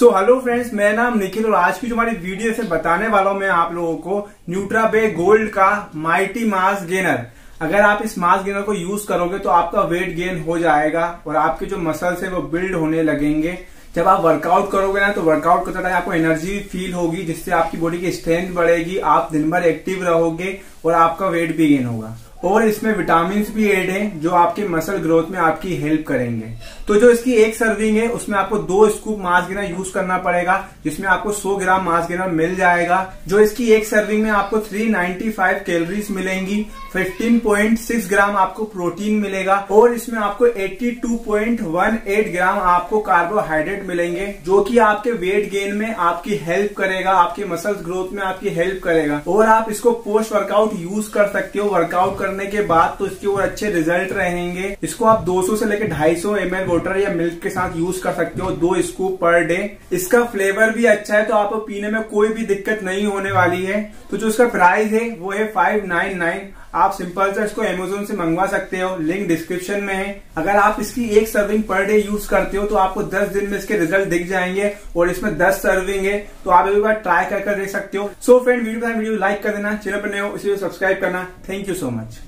So hello friends मेरा नाम निखिल और आज की जो हमारी वीडियो से बताने वाला हूँ मैं आप लोगों को न्यूट्राबे गोल्ड का माइटी मास गेनर अगर आप इस मास गेनर को यूज़ करोगे तो आपका वेट गेन हो जाएगा और आपके जो मसल्स है वो बिल्ड होने लगेंगे। जब आप वर्कआउट करोगे ना तो वर्कआउट करते टाइम आपको एनर्जी फील होगी, जिससे आपकी बॉडी की स्ट्रेंथ बढ़ेगी, आप दिन भर एक्टिव रहोगे और आपका वेट भी गेन होगा। और इसमें विटामिन भी एड है, जो आपके मसल ग्रोथ में आपकी हेल्प करेंगे। तो जो इसकी एक सर्विंग है, उसमें आपको दो स्कूप मास गिनर यूज़ करना पड़ेगा, जिसमें आपको 100 ग्राम मास गिनर मिल जाएगा। जो इसकी एक सर्विंग में आपको 395 कैलोरीज मिलेंगी 15.6 ग्राम आपको प्रोटीन मिलेगा, और इसमें आपको 82.18 ग्राम आपको कार्बोहाइड्रेट मिलेंगे, जो कि आपके वेट गेन में आपकी हेल्प करेगा, आपके मसल ग्रोथ में आपकी हेल्प करेगा। और आप इसको पोस्ट वर्कआउट यूज़ कर सकते हो वर्कआउट करने के बाद तो इसके और अच्छे रिज़ल्ट रहेंगे। इसको आप 200 से लेकर 250 सौ एम वाटर या मिल्क के साथ यूज़ कर सकते हो, दो स्कूप पर डे इसका फ्लेवर भी अच्छा है तो आपको पीने में कोई भी दिक्कत नहीं होने वाली है। तो जो इसका प्राइस है, वो है फाइव नाइन नाइन आप सिंपल सा इसको एमेजोन से मंगवा सकते हो लिंक डिस्क्रिप्शन में है। अगर आप इसकी एक सर्विंग पर डे यूज़ करते हो तो आपको 10 दिन में इसके रिज़ल्ट दिख जाएँगे और इसमें 10 सर्विंग है तो आप एक बार ट्राई कर देख सकते हो। So friend video video like कर देना, चैनल पर नए हो इसे सब्सक्राइब करना। Thank you so much